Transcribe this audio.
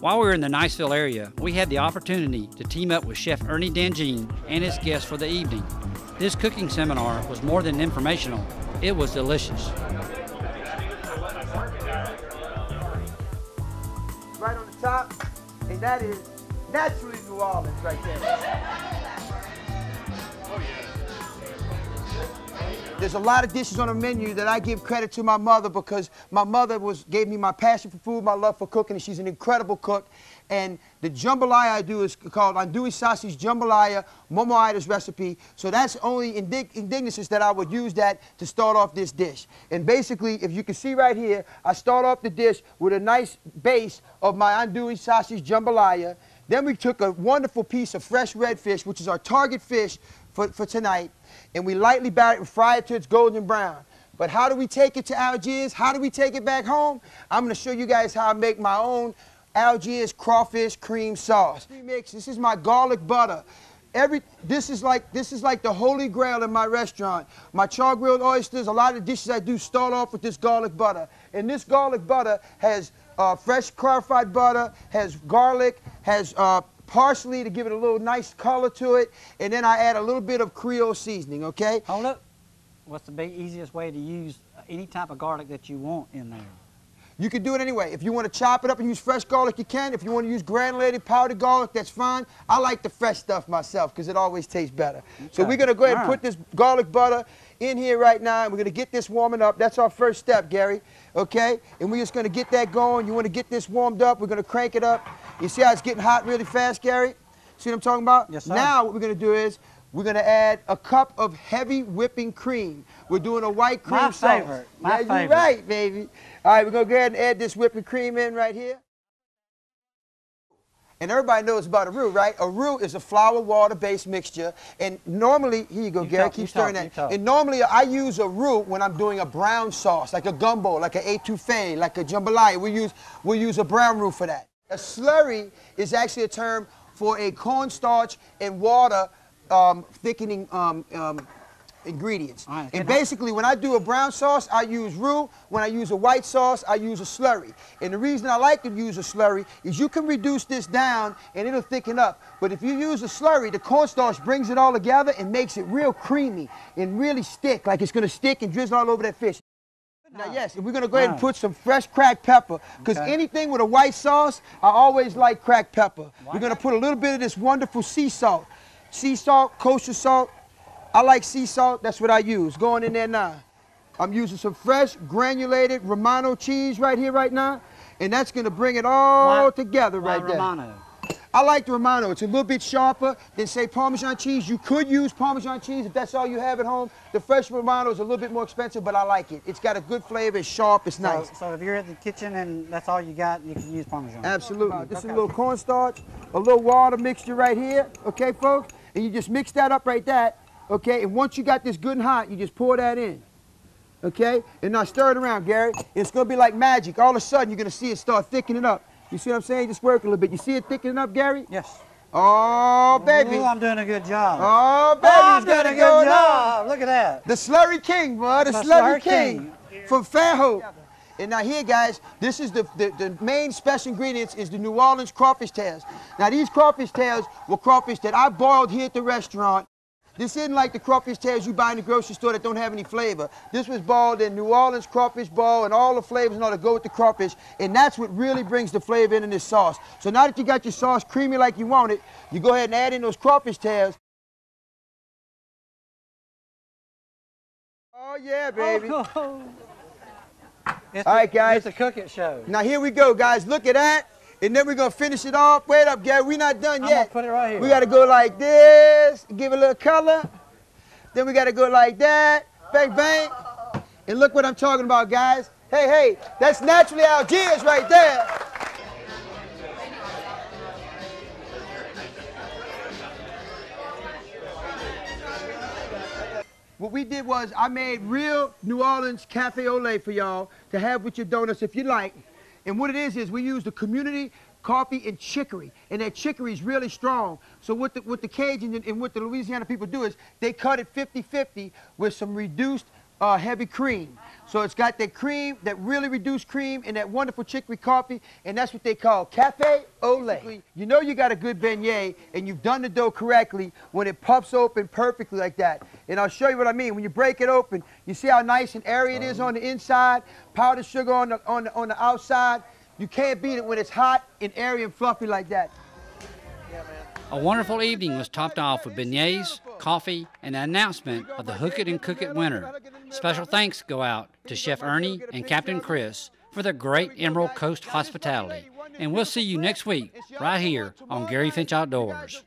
While we were in the Niceville area, we had the opportunity to team up with Chef Ernie Danjean and his guests for the evening. This cooking seminar was more than informational, it was delicious. Right on the top, and that is naturally New Orleans right there. There's a lot of dishes on the menu that I give credit to my mother because my mother was gave me my passion for food, my love for cooking, and she's an incredible cook. And the jambalaya I do is called andouille sausage jambalaya momoitis recipe. So that's only indig indignities that I would use that to start off this dish. And basically, if you can see right here, I start off the dish with a nice base of my andouille sausage jambalaya. Then we took a wonderful piece of fresh redfish, which is our target fish for, for tonight and we lightly batter it and fry it to its golden brown. But how do we take it to Algiers? How do we take it back home? I'm gonna show you guys how I make my own Algiers crawfish cream sauce. This is my garlic butter. Every, this is like this is like the holy grail in my restaurant. My char grilled oysters, a lot of dishes I do start off with this garlic butter. And this garlic butter has uh, fresh clarified butter, has garlic, has uh, parsley to give it a little nice color to it, and then I add a little bit of Creole seasoning, okay? Hold up. What's the easiest way to use any type of garlic that you want in there? You can do it anyway. If you want to chop it up and use fresh garlic, you can. If you want to use granulated powdered garlic, that's fine. I like the fresh stuff myself because it always tastes better. Okay. So we're going to go ahead and put this garlic butter in here right now, and we're going to get this warming up. That's our first step, Gary, okay? And we're just going to get that going. You want to get this warmed up. We're going to crank it up. You see how it's getting hot really fast, Gary? See what I'm talking about? Yes, sir. Now what we're going to do is we're going to add a cup of heavy whipping cream. We're doing a white cream My sauce. favorite. My yeah, favorite. You're right, baby. All right, we're going to go ahead and add this whipping cream in right here. And everybody knows about a roux, right? A roux is a flour water based mixture. And normally, here you go, you Gary, talk, keep stirring talk, that. And normally I use a roux when I'm doing a brown sauce, like a gumbo, like an etouffee, like a jambalaya. We use, we use a brown roux for that. A slurry is actually a term for a cornstarch and water um, thickening um, um, ingredients. Right, and basically, when I do a brown sauce, I use roux. When I use a white sauce, I use a slurry. And the reason I like to use a slurry is you can reduce this down and it'll thicken up. But if you use a slurry, the cornstarch brings it all together and makes it real creamy and really stick, like it's going to stick and drizzle all over that fish. Now, yes, we're going to go ahead and put some fresh cracked pepper because Okay. anything with a white sauce, I always like cracked pepper. We're going to put a little bit of this wonderful sea salt. Sea salt, kosher salt. I like sea salt. That's what I use. Going in there now. I'm using some fresh granulated Romano cheese right here, right now. And that's going to bring it all Why- together Why right there. Romano? I like the Romano. It's a little bit sharper than, say, Parmesan cheese. You could use Parmesan cheese if that's all you have at home. The fresh Romano is a little bit more expensive, but I like it. It's got a good flavor. It's sharp. It's nice. So, so if you're at the kitchen and that's all you got, you can use Parmesan. Absolutely. Just is a little cornstarch, a little water mixture right here. Okay, folks? And you just mix that up right there. Okay? And once you got this good and hot, you just pour that in. Okay? And now stir it around, Gary. It's going to be like magic. All of a sudden, you're going to see it start thickening up. You see what I'm saying? Just work a little bit. You see it thickening up, Gary? Yes. Oh, baby. Ooh, I'm doing a good job. Oh, oh baby. I'm it's doing a good going on. job. Look at that. The Slurry King, bud. The, The Slurry, Slurry King, King. from Fairhope. And now here, guys, this is the, the, the main special ingredients is the New Orleans crawfish tails. Now these crawfish tails were crawfish that I boiled here at the restaurant. This isn't like the crawfish tails you buy in the grocery store that don't have any flavor. This was boiled in New Orleans crawfish ball and all the flavors and all that go with the crawfish. And that's what really brings the flavor in in this sauce. So now that you got your sauce creamy like you want it, you go ahead and add in those crawfish tails. Oh yeah, baby. Oh. It's All right, guys. It's a cook it show. Now here we go, guys. Look at that. And then we're gonna finish it off. Wait up, Gary. We're not done I'm yet. put it right here. We gotta go like this, give it a little color. Then we gotta go like that. Bang bang. And look what I'm talking about, guys. Hey, hey, that's naturally Algiers right there. What we did was I made real New Orleans cafe au lait for y'all to have with your donuts if you like. And what it is is we use the community coffee and chicory, and that chicory is really strong. So what the, what the Cajuns and, and what the Louisiana people do is they cut it 50-50 with some reduced uh, heavy cream. So it's got that cream, that really reduced cream, and that wonderful chicory coffee, and that's what they call cafe au lait. You know you got a good beignet, and you've done the dough correctly when it puffs open perfectly like that. And I'll show you what I mean. When you break it open, you see how nice and airy it is on the inside, powdered sugar on the, on the, on the outside. You can't beat it when it's hot and airy and fluffy like that. A wonderful evening was topped off with beignets, coffee, and the announcement of the Hook It and Cook It winner. Special thanks go out to Chef Ernie and Captain Chris for their great Emerald Coast hospitality. And we'll see you next week right here on Gary Finch Outdoors.